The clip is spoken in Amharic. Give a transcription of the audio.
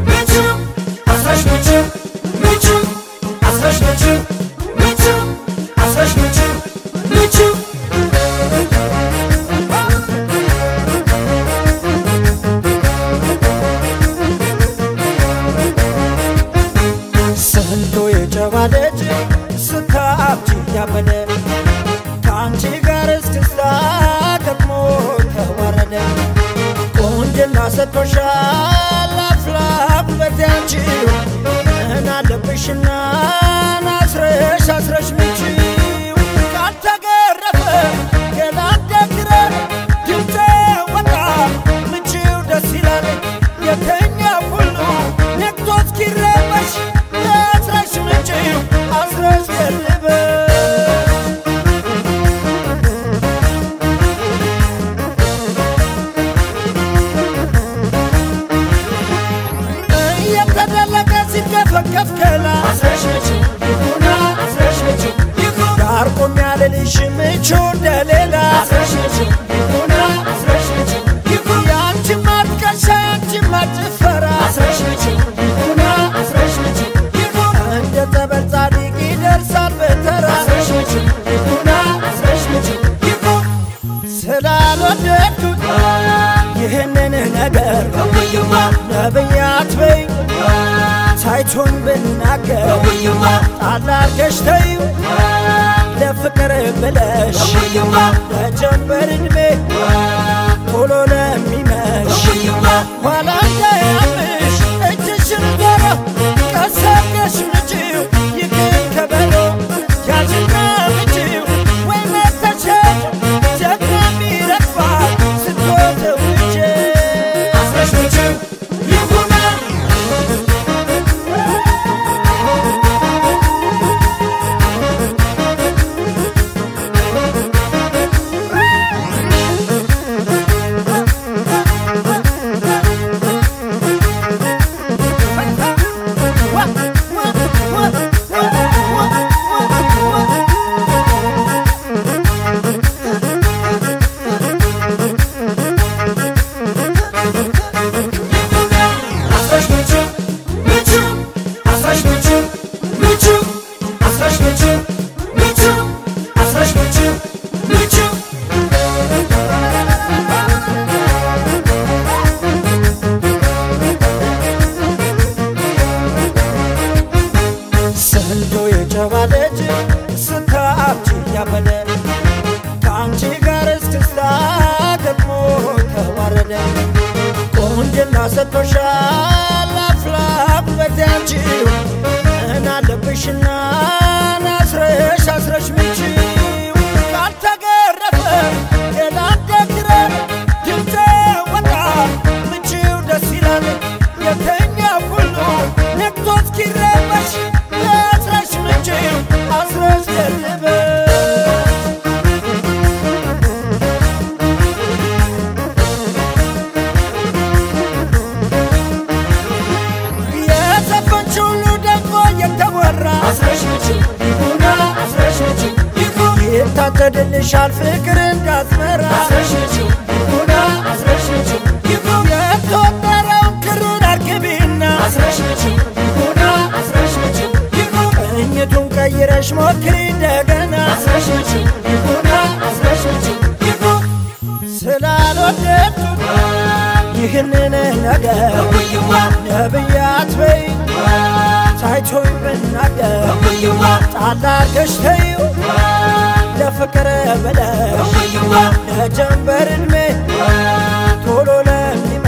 ምቹ አስረሽ ምቹ ምቹ ቁንጅና ሰጥቶሻል አፍላ ጉልበት ያንቺው ምን ናስረሽ አስረሽ ምቺው ያልልሽ ምቹ እንደሌላ ያንቺ ማጥቀሻ ያንቺ ማጭፈራ እንደ ጸበል ጻድቅ ይደርሳል በተራ ስላልወደድኩት ይህንን ነገር አትበይ ሳይቶኝ ብናገር አርገሽ ተይው ለፍቅር ብለሽ ለጀንበር ዕድሜ ቶሎ ለሚመሽ ኋላ ያበደ ከአንቺ ጋር እስክስታ ገጥሞ ተዋረደ። ቁንጅና ሰጥቶሻል አፍላ ጉልበት ያንቺው ምን ይታጨድልሻል ፍቅር እንዳዝመራ አስረሽ ምቹ ይሁና አስረሽ ምቹ ይሁን የተወጠረውን ክሩን አርግቢና አስረሽ ምቹ ይሁና አስረሽ ምቹ ይሁን ቅኝቱን ቀይረሽ ሞክሪ እንደገና። ይሁና ይሁን ስላልወደድኩት ይህንን ነገር እውይዋ ነብይ አትበይ ሳይቶኝ ብናገር እውይዋ ጣል ፍቅር ብለሽ ለጀንበር ዕድሜ ቶሎ ለሚመ